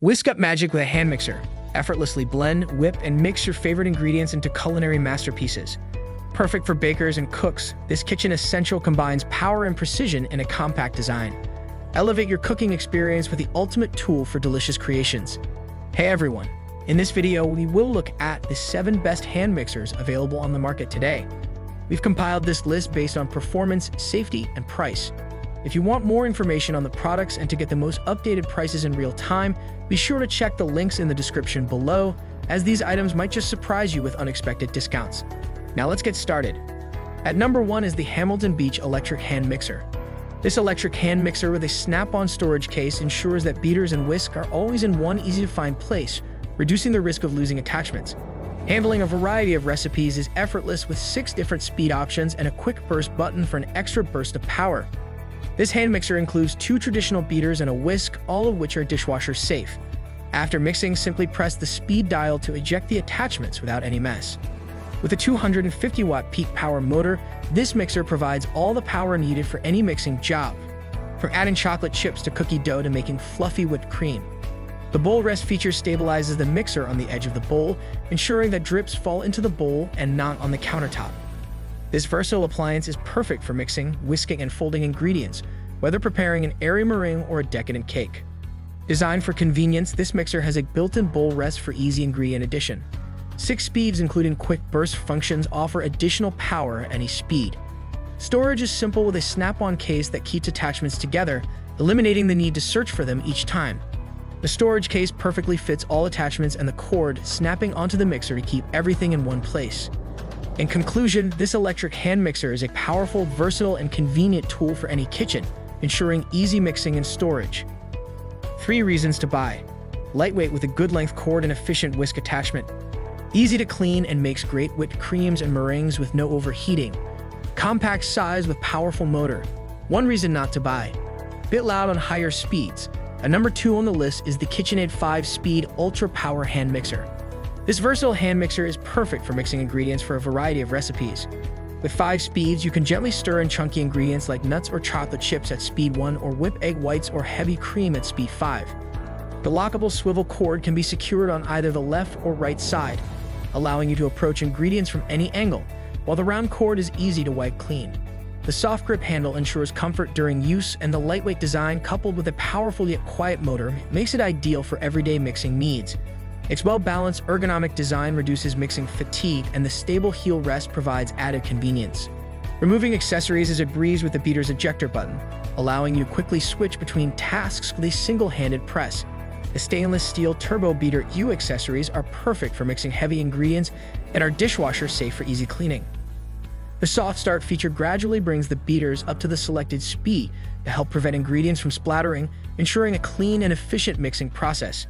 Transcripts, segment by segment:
Whisk up magic with a hand mixer. Effortlessly blend, whip, and mix your favorite ingredients into culinary masterpieces. Perfect for bakers and cooks, this kitchen essential combines power and precision in a compact design. Elevate your cooking experience with the ultimate tool for delicious creations. Hey everyone, in this video we will look at the 7 best hand mixers available on the market today. We've compiled this list based on performance, safety, and price. If you want more information on the products and to get the most updated prices in real time, be sure to check the links in the description below, as these items might just surprise you with unexpected discounts. Now let's get started. At number 1 is the Hamilton Beach Electric Hand Mixer. This electric hand mixer with a snap-on storage case ensures that beaters and whisk are always in one easy-to-find place, reducing the risk of losing attachments. Handling a variety of recipes is effortless with six different speed options and a quick burst button for an extra burst of power. This hand mixer includes two traditional beaters and a whisk, all of which are dishwasher safe. After mixing, simply press the speed dial to eject the attachments without any mess. With a 250 watt peak power motor, this mixer provides all the power needed for any mixing job, from adding chocolate chips to cookie dough to making fluffy whipped cream. The bowl rest feature stabilizes the mixer on the edge of the bowl, ensuring that drips fall into the bowl and not on the countertop. This versatile appliance is perfect for mixing, whisking, and folding ingredients, whether preparing an airy meringue or a decadent cake. Designed for convenience, this mixer has a built-in bowl rest for easy ingredient addition. Six speeds, including quick burst functions, offer additional power at any speed. Storage is simple with a snap-on case that keeps attachments together, eliminating the need to search for them each time. The storage case perfectly fits all attachments and the cord snapping onto the mixer to keep everything in one place. In conclusion, this electric hand mixer is a powerful, versatile, and convenient tool for any kitchen, ensuring easy mixing and storage. 3 reasons to buy. Lightweight with a good length cord and efficient whisk attachment. Easy to clean and makes great whipped creams and meringues with no overheating. Compact size with powerful motor. One reason not to buy. Bit loud on higher speeds. A number 2 on the list is the KitchenAid 5-speed Ultra Power Hand Mixer. This versatile hand mixer is perfect for mixing ingredients for a variety of recipes. With five speeds, you can gently stir in chunky ingredients like nuts or chocolate chips at speed 1 or whip egg whites or heavy cream at speed 5. The lockable swivel cord can be secured on either the left or right side, allowing you to approach ingredients from any angle, while the round cord is easy to wipe clean. The soft grip handle ensures comfort during use, and the lightweight design, coupled with a powerful yet quiet motor, makes it ideal for everyday mixing needs. Its well-balanced ergonomic design reduces mixing fatigue, and the stable heel rest provides added convenience. Removing accessories is a breeze with the beater's ejector button, allowing you to quickly switch between tasks with a single-handed press. The stainless steel turbo beater U accessories are perfect for mixing heavy ingredients and are dishwasher safe for easy cleaning. The soft start feature gradually brings the beaters up to the selected speed to help prevent ingredients from splattering, ensuring a clean and efficient mixing process.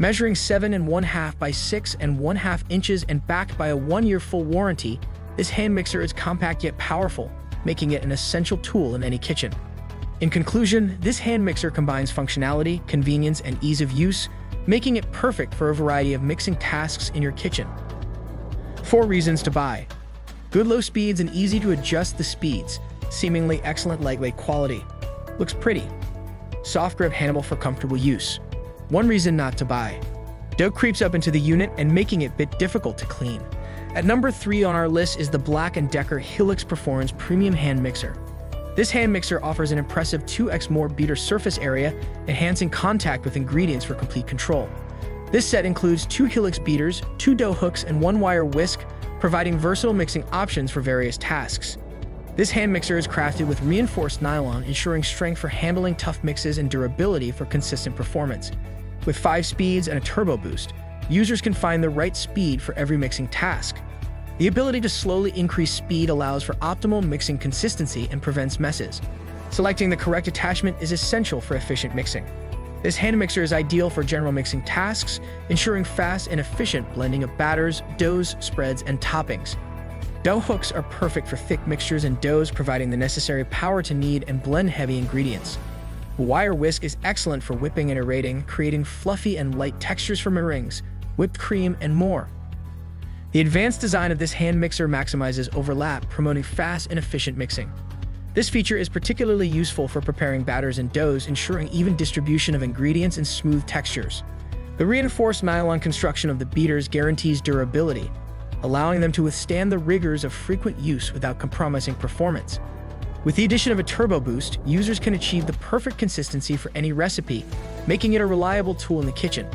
Measuring 7 and 1 half by 6 and 1 half inches and backed by a one-year full warranty, this hand mixer is compact yet powerful, making it an essential tool in any kitchen. In conclusion, this hand mixer combines functionality, convenience, and ease of use, making it perfect for a variety of mixing tasks in your kitchen. 4 reasons to buy. Good low speeds and easy to adjust the speeds, seemingly excellent lightweight quality. Looks pretty. Soft grip handle for comfortable use. One reason not to buy. Dough creeps up into the unit and making it bit difficult to clean. At number 3 on our list is the Black & Decker Helix Performance Premium Hand Mixer. This hand mixer offers an impressive 2x more beater surface area, enhancing contact with ingredients for complete control. This set includes two Helix beaters, two dough hooks, and one wire whisk, providing versatile mixing options for various tasks. This hand mixer is crafted with reinforced nylon, ensuring strength for handling tough mixes and durability for consistent performance. With five speeds and a turbo boost, users can find the right speed for every mixing task. The ability to slowly increase speed allows for optimal mixing consistency and prevents messes. Selecting the correct attachment is essential for efficient mixing. This hand mixer is ideal for general mixing tasks, ensuring fast and efficient blending of batters, doughs, spreads, and toppings. Dough hooks are perfect for thick mixtures and doughs, providing the necessary power to knead and blend heavy ingredients. Wire whisk is excellent for whipping and aerating, creating fluffy and light textures for meringues, whipped cream, and more. The advanced design of this hand mixer maximizes overlap, promoting fast and efficient mixing. This feature is particularly useful for preparing batters and doughs, ensuring even distribution of ingredients and smooth textures. The reinforced nylon construction of the beaters guarantees durability, allowing them to withstand the rigors of frequent use without compromising performance. With the addition of a turbo boost, users can achieve the perfect consistency for any recipe, making it a reliable tool in the kitchen.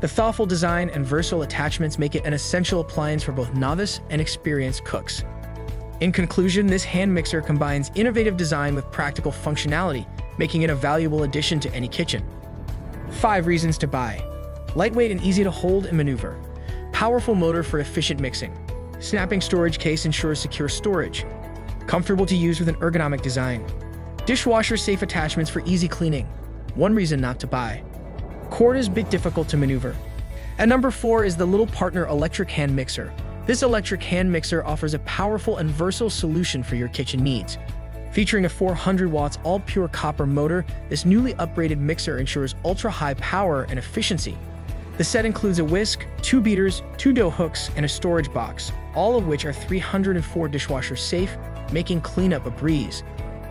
The thoughtful design and versatile attachments make it an essential appliance for both novice and experienced cooks. In conclusion, this hand mixer combines innovative design with practical functionality, making it a valuable addition to any kitchen. 5 reasons to buy. Lightweight and easy to hold and maneuver. Powerful motor for efficient mixing. Snapping storage case ensures secure storage. Comfortable to use with an ergonomic design. Dishwasher safe attachments for easy cleaning. One reason not to buy. Cord is bit difficult to maneuver. At number 4 is the Little Partner Electric Hand Mixer. This electric hand mixer offers a powerful and versatile solution for your kitchen needs. Featuring a 400 watts all-pure copper motor, this newly upgraded mixer ensures ultra-high power and efficiency. The set includes a whisk, two beaters, two dough hooks, and a storage box, all of which are 304 dishwasher safe, making cleanup a breeze.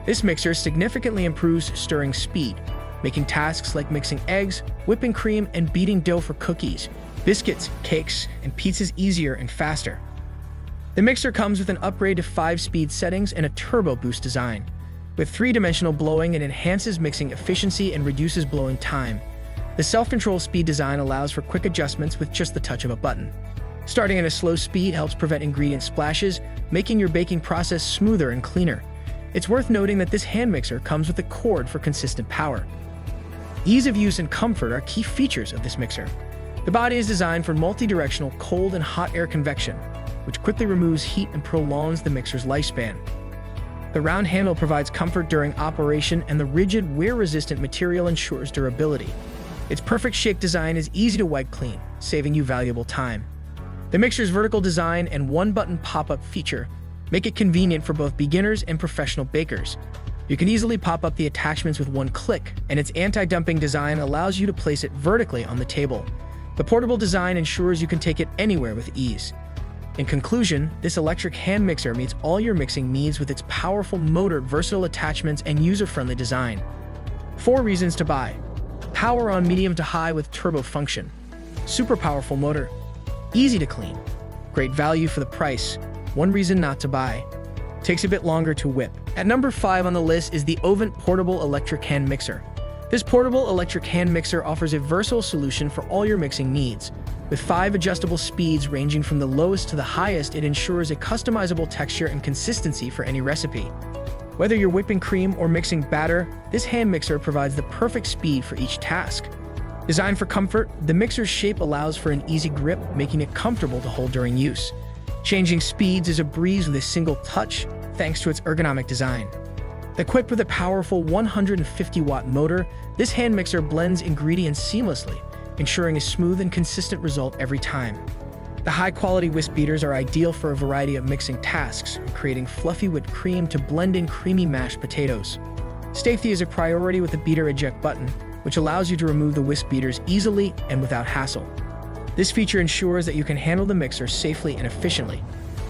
This mixer significantly improves stirring speed, making tasks like mixing eggs, whipping cream, and beating dough for cookies, biscuits, cakes, and pizzas easier and faster. The mixer comes with an upgrade to 5-speed settings and a turbo boost design. With three-dimensional blowing, it enhances mixing efficiency and reduces blowing time. The self-control speed design allows for quick adjustments with just the touch of a button. Starting at a slow speed helps prevent ingredient splashes, making your baking process smoother and cleaner. It's worth noting that this hand mixer comes with a cord for consistent power. Ease of use and comfort are key features of this mixer. The body is designed for multi-directional cold and hot air convection, which quickly removes heat and prolongs the mixer's lifespan. The round handle provides comfort during operation and the rigid, wear-resistant material ensures durability. Its perfect shake design is easy to wipe clean, saving you valuable time. The mixer's vertical design and one-button pop-up feature make it convenient for both beginners and professional bakers, you can easily pop up the attachments with one click, and its anti-dumping design allows you to place it vertically on the table. The portable design ensures you can take it anywhere with ease. In conclusion, this electric hand mixer meets all your mixing needs with its powerful motor, versatile attachments, and user-friendly design. Four reasons to buy. Power on medium to high with turbo function. Super powerful motor. Easy to clean. Great value for the price. One reason not to buy. Takes a bit longer to whip. At number 5 on the list is the Ovente Portable Electric Hand Mixer. This portable electric hand mixer offers a versatile solution for all your mixing needs. With five adjustable speeds ranging from the lowest to the highest, it ensures a customizable texture and consistency for any recipe. Whether you're whipping cream or mixing batter, this hand mixer provides the perfect speed for each task. Designed for comfort, the mixer's shape allows for an easy grip, making it comfortable to hold during use. Changing speeds is a breeze with a single touch, thanks to its ergonomic design. Equipped with a powerful 150-watt motor, this hand mixer blends ingredients seamlessly, ensuring a smooth and consistent result every time. The high-quality whisk beaters are ideal for a variety of mixing tasks, creating fluffy whipped cream to blend in creamy mashed potatoes. Safety is a priority with the beater eject button, which allows you to remove the whisk beaters easily and without hassle. This feature ensures that you can handle the mixer safely and efficiently.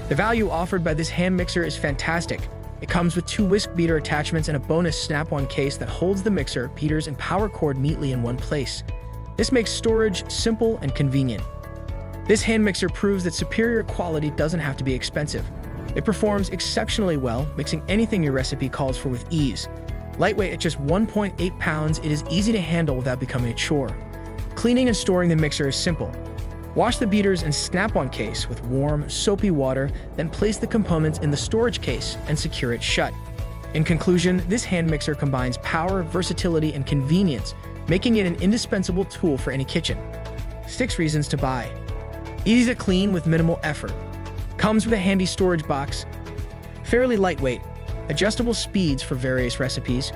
The value offered by this hand mixer is fantastic. It comes with two whisk beater attachments and a bonus snap-on case that holds the mixer, beaters, and power cord neatly in one place. This makes storage simple and convenient. This hand mixer proves that superior quality doesn't have to be expensive. It performs exceptionally well, mixing anything your recipe calls for with ease. Lightweight at just 1.8 pounds, it is easy to handle without becoming a chore. Cleaning and storing the mixer is simple. Wash the beaters and snap-on case with warm, soapy water, then place the components in the storage case and secure it shut. In conclusion, this hand mixer combines power, versatility, and convenience, making it an indispensable tool for any kitchen. Six reasons to buy. Easy to clean with minimal effort. Comes with a handy storage box. Fairly lightweight. Adjustable speeds for various recipes.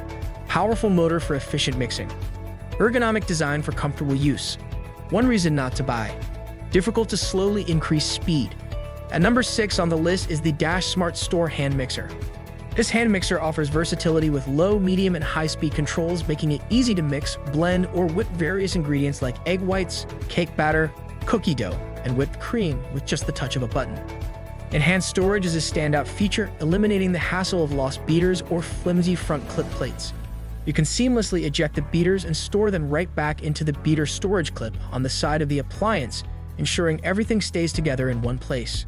Powerful motor for efficient mixing. Ergonomic design for comfortable use. One reason not to buy difficult to slowly increase speed. At number 6 on the list is the Dash Smart Store Hand Mixer. This hand mixer offers versatility with low, medium, and high-speed controls, making it easy to mix, blend, or whip various ingredients like egg whites, cake batter, cookie dough, and whipped cream with just the touch of a button. Enhanced storage is a standout feature, eliminating the hassle of lost beaters or flimsy front clip plates. You can seamlessly eject the beaters and store them right back into the beater storage clip on the side of the appliance, ensuring everything stays together in one place.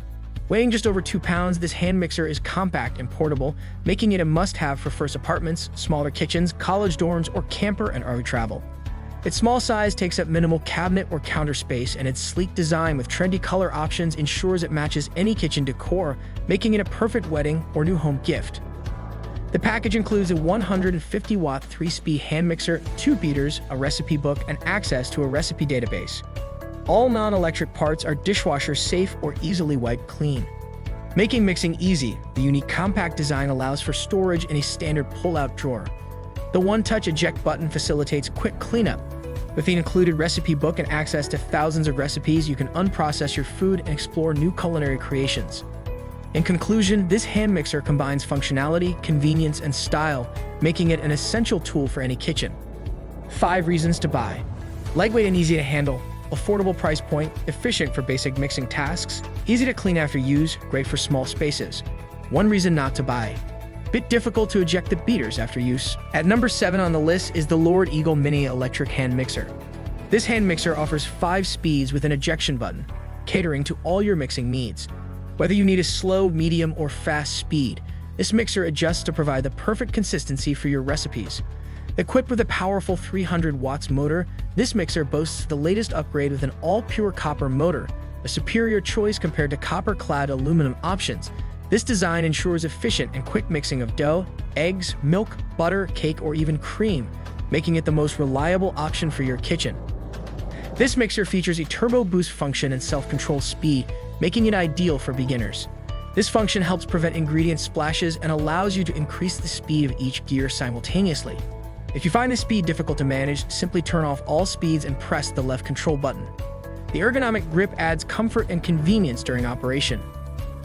Weighing just over 2 pounds, this hand mixer is compact and portable, making it a must-have for first apartments, smaller kitchens, college dorms, or camper and RV travel. Its small size takes up minimal cabinet or counter space, and its sleek design with trendy color options ensures it matches any kitchen decor, making it a perfect wedding or new home gift. The package includes a 150-watt 3-speed hand mixer, two beaters, a recipe book, and access to a recipe database. All non-electric parts are dishwasher safe or easily wiped clean. Making mixing easy, the unique compact design allows for storage in a standard pull-out drawer. The one-touch eject button facilitates quick cleanup. With the included recipe book and access to thousands of recipes, you can unprocess your food and explore new culinary creations. In conclusion, this hand mixer combines functionality, convenience, and style, making it an essential tool for any kitchen. 5 reasons to buy. Lightweight and easy to handle, affordable price point, efficient for basic mixing tasks, easy to clean after use, great for small spaces. One reason not to buy. Bit difficult to eject the beaters after use. At number 7 on the list is the Lord Eagle Mini Electric Hand Mixer. This hand mixer offers 5 speeds with an ejection button, catering to all your mixing needs. Whether you need a slow, medium, or fast speed, this mixer adjusts to provide the perfect consistency for your recipes. Equipped with a powerful 300 watts motor, this mixer boasts the latest upgrade with an all-pure copper motor, a superior choice compared to copper-clad aluminum options. This design ensures efficient and quick mixing of dough, eggs, milk, butter, cake, or even cream, making it the most reliable option for your kitchen. This mixer features a turbo boost function and self-control speed, making it ideal for beginners. This function helps prevent ingredient splashes and allows you to increase the speed of each gear simultaneously. If you find the speed difficult to manage, simply turn off all speeds and press the left control button. The ergonomic grip adds comfort and convenience during operation.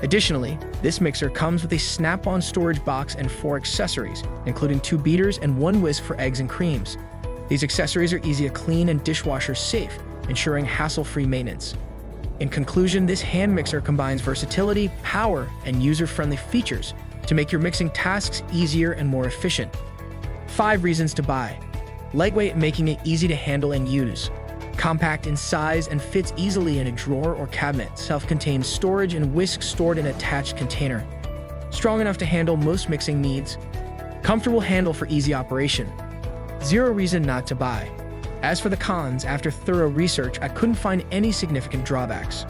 Additionally, this mixer comes with a snap-on storage box and four accessories, including two beaters and one whisk for eggs and creams. These accessories are easy to clean and dishwasher safe, ensuring hassle-free maintenance. In conclusion, this hand mixer combines versatility, power, and user-friendly features to make your mixing tasks easier and more efficient. 5 reasons to buy. Lightweight making it easy to handle and use. Compact in size and fits easily in a drawer or cabinet. Self-contained storage and whisk stored in attached container. Strong enough to handle most mixing needs. Comfortable handle for easy operation. Zero reason not to buy. As for the cons, after thorough research, I couldn't find any significant drawbacks.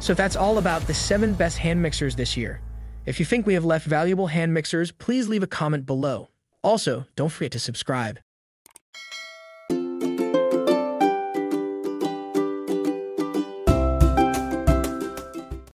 So that's all about the 7 best hand mixers this year. If you think we have left valuable hand mixers, please leave a comment below. Also, don't forget to subscribe.